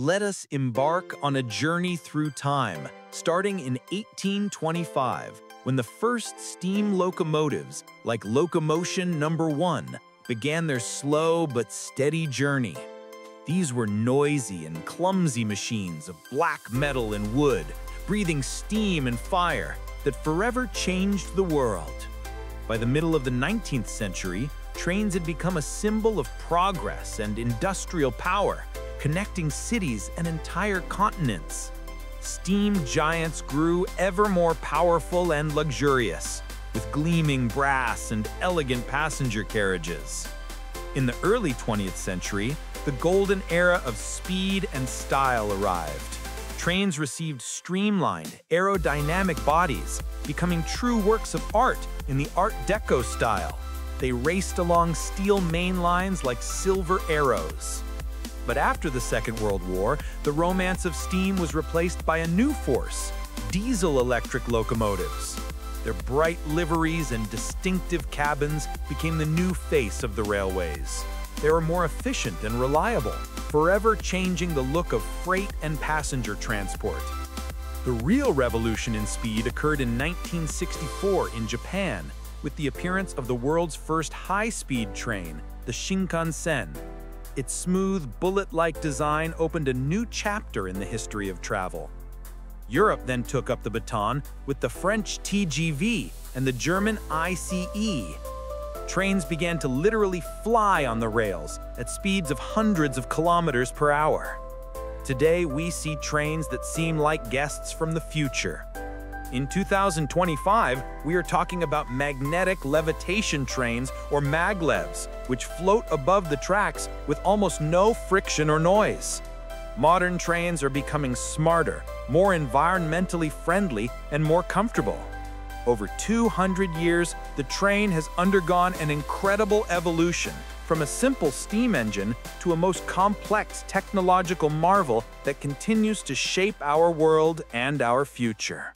let us embark on a journey through time, starting in 1825, when the first steam locomotives, like Locomotion Number 1, began their slow but steady journey. These were noisy and clumsy machines of black metal and wood, breathing steam and fire that forever changed the world. By the middle of the 19th century, trains had become a symbol of progress and industrial power, connecting cities and entire continents. Steam giants grew ever more powerful and luxurious, with gleaming brass and elegant passenger carriages. In the early 20th century, the golden era of speed and style arrived. Trains received streamlined, aerodynamic bodies, becoming true works of art in the Art Deco style. They raced along steel main lines like silver arrows. But after the Second World War, the romance of steam was replaced by a new force, diesel-electric locomotives. Their bright liveries and distinctive cabins became the new face of the railways. They were more efficient and reliable, forever changing the look of freight and passenger transport. The real revolution in speed occurred in 1964 in Japan, with the appearance of the world's first high-speed train, the Shinkansen. Its smooth, bullet-like design opened a new chapter in the history of travel. Europe then took up the baton with the French TGV and the German ICE. Trains began to literally fly on the rails at speeds of hundreds of kilometers per hour. Today, we see trains that seem like guests from the future. In 2025, we are talking about magnetic levitation trains or maglevs, which float above the tracks with almost no friction or noise. Modern trains are becoming smarter, more environmentally friendly, and more comfortable. Over 200 years, the train has undergone an incredible evolution, from a simple steam engine to a most complex technological marvel that continues to shape our world and our future.